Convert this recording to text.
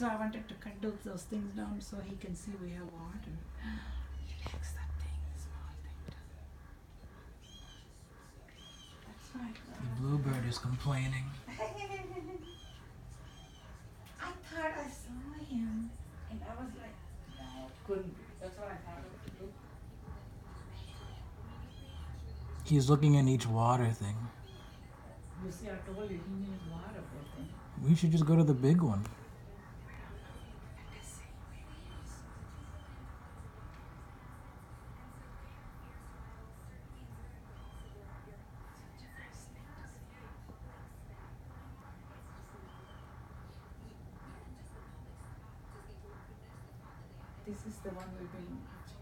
So I wanted to cut those, those things down so he can see we have water. He likes that thing, small thing. That's right. The bluebird is complaining. I thought I saw him, and I was like, no, couldn't be. That's what I thought it would. He's looking in each water thing. You see, I told you he needs water for thing. We should just go to the big one. This is the one we've been watching.